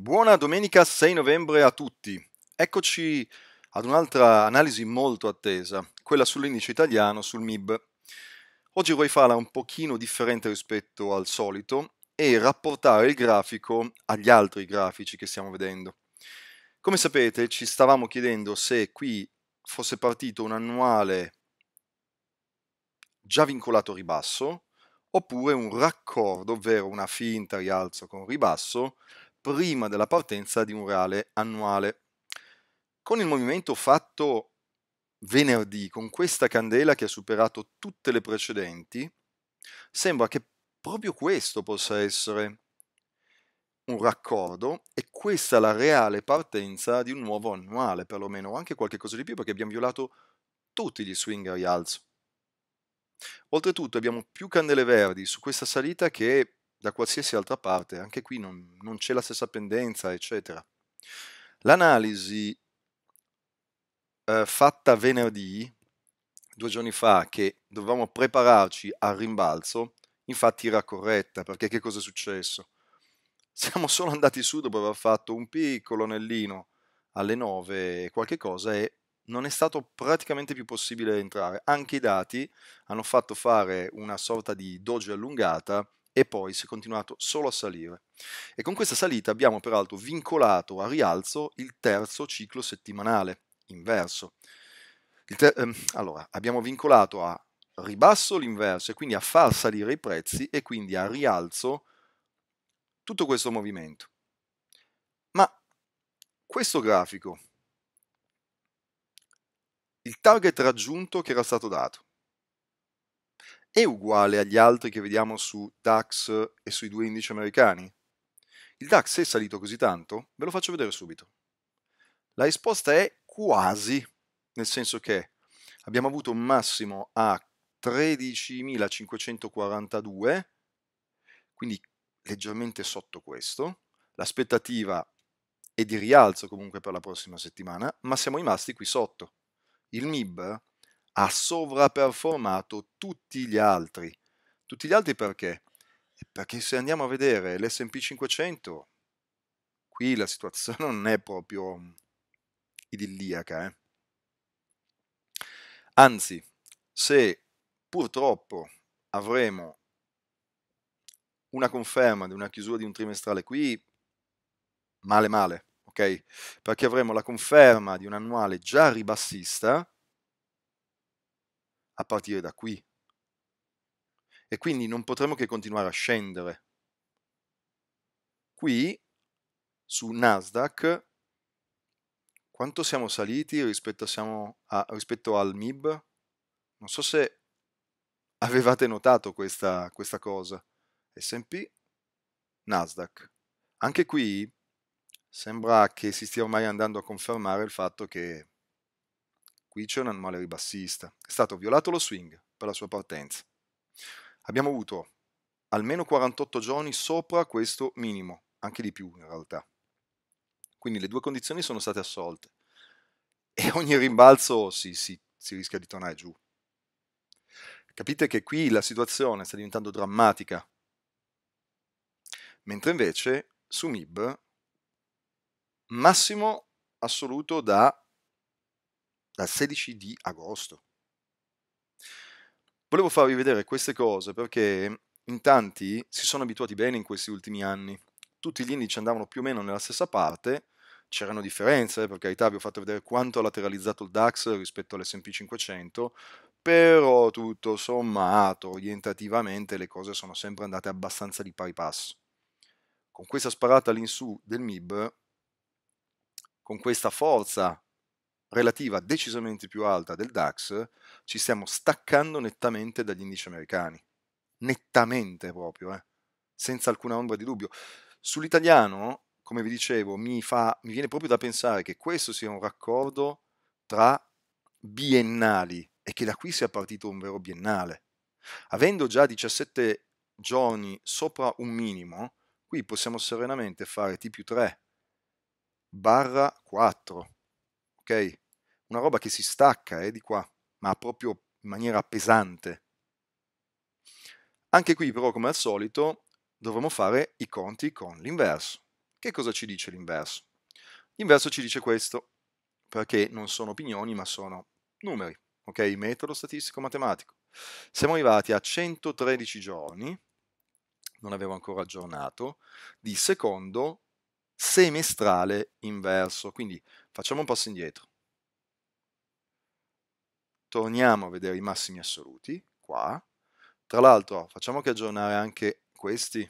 Buona domenica 6 novembre a tutti. Eccoci ad un'altra analisi molto attesa, quella sull'indice italiano, sul MIB. Oggi vorrei farla un pochino differente rispetto al solito e rapportare il grafico agli altri grafici che stiamo vedendo. Come sapete ci stavamo chiedendo se qui fosse partito un annuale già vincolato ribasso oppure un raccordo, ovvero una finta rialzo con ribasso prima della partenza di un reale annuale. Con il movimento fatto venerdì, con questa candela che ha superato tutte le precedenti, sembra che proprio questo possa essere un raccordo e questa la reale partenza di un nuovo annuale, perlomeno, anche qualche cosa di più, perché abbiamo violato tutti gli swing a rialzo. Oltretutto abbiamo più candele verdi su questa salita che da qualsiasi altra parte, anche qui non, non c'è la stessa pendenza, eccetera. L'analisi eh, fatta venerdì, due giorni fa, che dovevamo prepararci al rimbalzo, infatti era corretta, perché che cosa è successo? Siamo solo andati su dopo aver fatto un piccolo anellino alle 9 e qualche cosa e non è stato praticamente più possibile entrare. Anche i dati hanno fatto fare una sorta di doge allungata e poi si è continuato solo a salire. E con questa salita abbiamo peraltro vincolato a rialzo il terzo ciclo settimanale inverso. Ehm, allora, abbiamo vincolato a ribasso l'inverso e quindi a far salire i prezzi e quindi a rialzo tutto questo movimento. Ma questo grafico, il target raggiunto che era stato dato, è uguale agli altri che vediamo su DAX e sui due indici americani? Il DAX è salito così tanto? Ve lo faccio vedere subito. La risposta è quasi, nel senso che abbiamo avuto un massimo a 13.542, quindi leggermente sotto questo. L'aspettativa è di rialzo comunque per la prossima settimana, ma siamo rimasti qui sotto. Il MIB ha sovraperformato tutti gli altri. Tutti gli altri perché? Perché se andiamo a vedere l'SP 500, qui la situazione non è proprio idilliaca. Eh? Anzi, se purtroppo avremo una conferma di una chiusura di un trimestrale qui, male male, ok? Perché avremo la conferma di un annuale già ribassista, a partire da qui. E quindi non potremo che continuare a scendere. Qui, su Nasdaq, quanto siamo saliti rispetto, siamo a, rispetto al MIB? Non so se avevate notato questa, questa cosa. SP, Nasdaq. Anche qui sembra che si stia ormai andando a confermare il fatto che Qui c'è un annuale ribassista. È stato violato lo swing per la sua partenza. Abbiamo avuto almeno 48 giorni sopra questo minimo, anche di più in realtà. Quindi le due condizioni sono state assolte. E ogni rimbalzo si, si, si rischia di tornare giù. Capite che qui la situazione sta diventando drammatica. Mentre invece su MIB massimo assoluto da dal 16 di agosto. Volevo farvi vedere queste cose perché in tanti si sono abituati bene in questi ultimi anni. Tutti gli indici andavano più o meno nella stessa parte, c'erano differenze, per carità vi ho fatto vedere quanto ha lateralizzato il DAX rispetto all'S&P 500, però tutto sommato, orientativamente, le cose sono sempre andate abbastanza di pari passo. Con questa sparata all'insù del MIB, con questa forza relativa decisamente più alta del DAX, ci stiamo staccando nettamente dagli indici americani. Nettamente proprio, eh? senza alcuna ombra di dubbio. Sull'italiano, come vi dicevo, mi, fa, mi viene proprio da pensare che questo sia un raccordo tra biennali e che da qui sia partito un vero biennale. Avendo già 17 giorni sopra un minimo, qui possiamo serenamente fare T più 3 barra 4 ok? Una roba che si stacca eh, di qua, ma proprio in maniera pesante. Anche qui però, come al solito, dovremo fare i conti con l'inverso. Che cosa ci dice l'inverso? L'inverso ci dice questo, perché non sono opinioni ma sono numeri, ok? Metodo statistico matematico. Siamo arrivati a 113 giorni, non avevo ancora aggiornato, di secondo semestrale inverso. Quindi facciamo un passo indietro. Torniamo a vedere i massimi assoluti, qua. Tra l'altro facciamo che aggiornare anche questi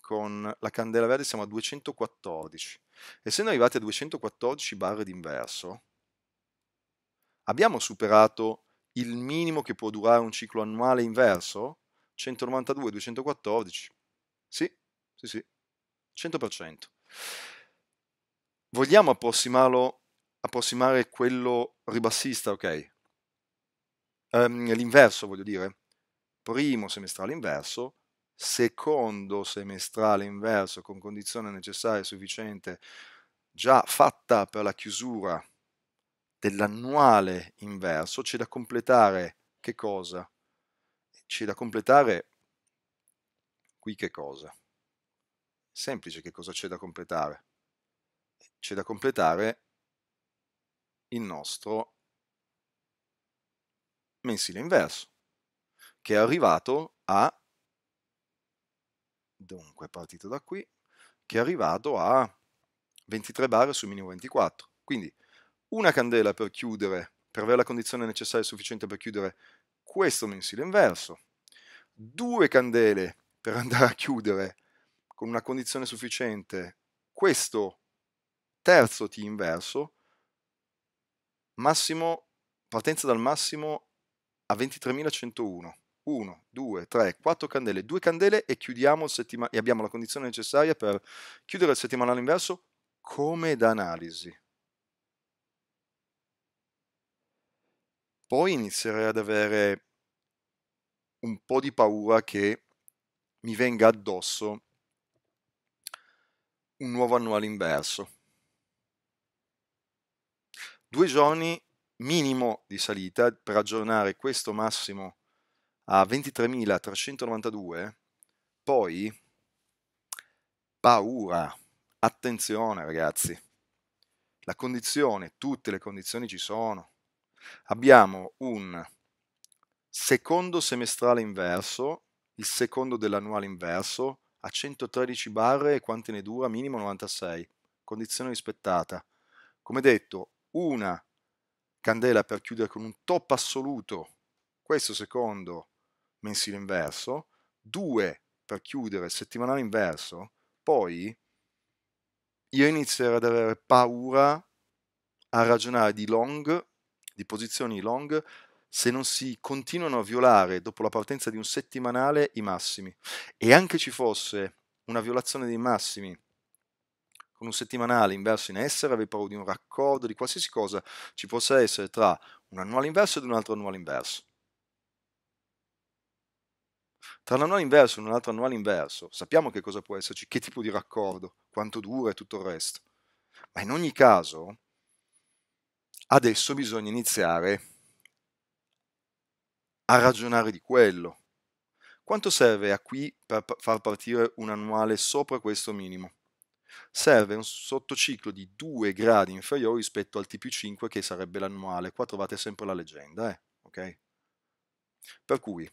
con la candela verde siamo a 214. Essendo arrivati a 214 barre d'inverso, abbiamo superato il minimo che può durare un ciclo annuale inverso? 192, 214. Sì, sì, sì, 100%. Vogliamo approssimarlo, approssimare quello ribassista, ok? Um, l'inverso, voglio dire. Primo semestrale inverso, secondo semestrale inverso con condizione necessaria e sufficiente già fatta per la chiusura dell'annuale inverso, c'è da completare che cosa? C'è da completare qui che cosa? Semplice che cosa c'è da completare? C'è da completare il nostro mensile inverso, che è arrivato a dunque partito da qui, che è arrivato a 23 bar su minimo 24. Quindi una candela per chiudere, per avere la condizione necessaria e sufficiente per chiudere questo mensile inverso, due candele per andare a chiudere con una condizione sufficiente questo terzo T inverso, massimo, partenza dal massimo a 23.101. 1, 2, 3, 4 candele, 2 candele e chiudiamo il settima- e abbiamo la condizione necessaria per chiudere il settimanale inverso come d'analisi. Poi inizierei ad avere un po' di paura che mi venga addosso un nuovo annuale inverso. Due giorni minimo di salita per aggiornare questo massimo a 23.392, poi paura, attenzione ragazzi, la condizione, tutte le condizioni ci sono. Abbiamo un secondo semestrale inverso, il secondo dell'annuale inverso, a 113 barre e quante ne dura? Minimo 96, condizione rispettata. Come detto, una candela per chiudere con un top assoluto, questo secondo mensile inverso, 2 per chiudere settimanale inverso, poi io inizierò ad avere paura a ragionare di long, di posizioni long, se non si continuano a violare dopo la partenza di un settimanale i massimi. E anche ci fosse una violazione dei massimi con un settimanale inverso in essere, avevi paura di un raccordo, di qualsiasi cosa ci possa essere tra un annuale inverso ed un altro annuale inverso. Tra l'annuale inverso e un altro annuale inverso, sappiamo che cosa può esserci, che tipo di raccordo, quanto dura e tutto il resto. Ma in ogni caso, adesso bisogna iniziare a ragionare di quello. Quanto serve a qui per far partire un annuale sopra questo minimo? Serve un sottociclo di 2 gradi inferiore rispetto al T più 5 che sarebbe l'annuale. Qua trovate sempre la leggenda, eh? ok? Per cui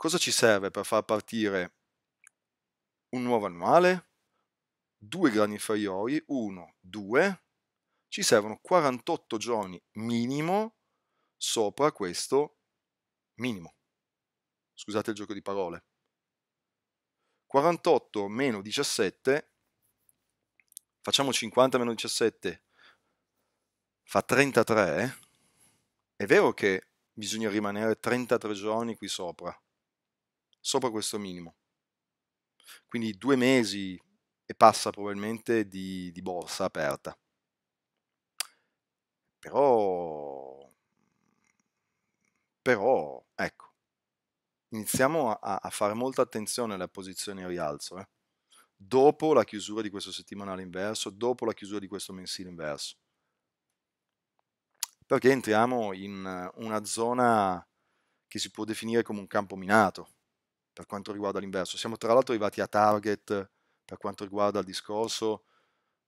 Cosa ci serve per far partire un nuovo annuale? Due gradi inferiori, 1, 2, ci servono 48 giorni minimo sopra questo minimo. Scusate il gioco di parole. 48 meno 17, facciamo 50 meno 17, fa 33. È vero che bisogna rimanere 33 giorni qui sopra, sopra questo minimo. Quindi due mesi e passa probabilmente di, di borsa aperta. Però, però, ecco, iniziamo a, a, fare molta attenzione alle posizioni rialzo. Eh? Dopo la chiusura di questo settimanale inverso, dopo la chiusura di questo mensile inverso. Perché entriamo in una zona che si può definire come un campo minato per quanto riguarda l'inverso. Siamo tra l'altro arrivati a target per quanto riguarda il discorso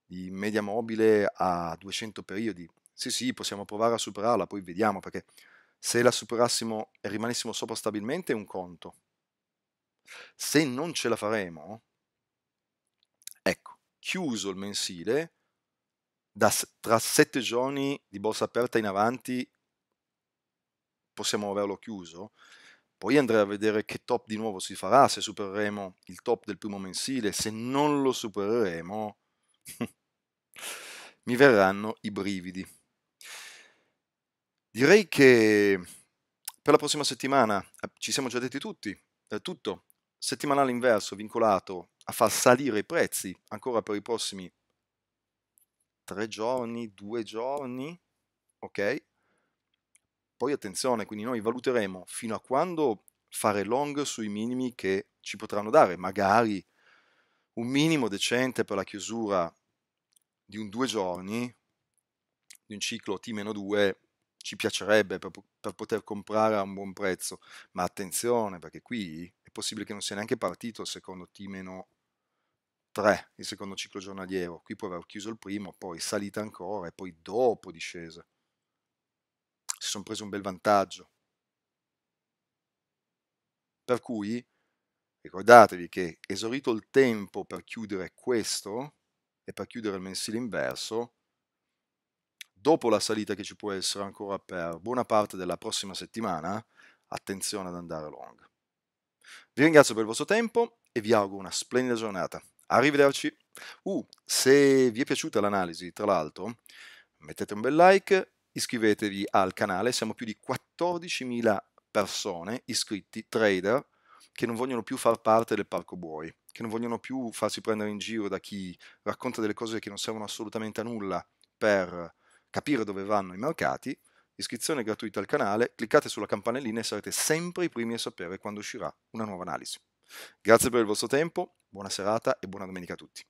di media mobile a 200 periodi. Sì, sì, possiamo provare a superarla, poi vediamo, perché se la superassimo e rimanessimo sopra stabilmente è un conto. Se non ce la faremo, chiuso il mensile, da, tra sette giorni di borsa aperta in avanti possiamo averlo chiuso. Poi andrei a vedere che top di nuovo si farà, se supereremo il top del primo mensile, se non lo supereremo mi verranno i brividi. Direi che per la prossima settimana eh, ci siamo già detti tutti, eh, tutto, settimanale inverso vincolato a far salire i prezzi ancora per i prossimi tre giorni, due giorni, ok? Poi attenzione, quindi noi valuteremo fino a quando fare long sui minimi che ci potranno dare, magari un minimo decente per la chiusura di un due giorni, di un ciclo T-2, ci piacerebbe per, per, poter comprare a un buon prezzo, ma attenzione perché qui possibile che non sia neanche partito il secondo T-3, il secondo ciclo giornaliero, qui può aver chiuso il primo, poi salita ancora e poi dopo discesa si sono presi un bel vantaggio. Per cui ricordatevi che esaurito il tempo per chiudere questo e per chiudere il mensile inverso, dopo la salita che ci può essere ancora per buona parte della prossima settimana, attenzione ad andare long. Vi ringrazio per il vostro tempo e vi auguro una splendida giornata. Arrivederci. Uh, se vi è piaciuta l'analisi, tra l'altro, mettete un bel like, iscrivetevi al canale, siamo più di 14.000 persone iscritti, trader, che non vogliono più far parte del parco buoi, che non vogliono più farsi prendere in giro da chi racconta delle cose che non servono assolutamente a nulla per capire dove vanno i mercati. Iscrizione gratuita al canale, cliccate sulla campanellina e sarete sempre i primi a sapere quando uscirà una nuova analisi. Grazie per il vostro tempo, buona serata e buona domenica a tutti.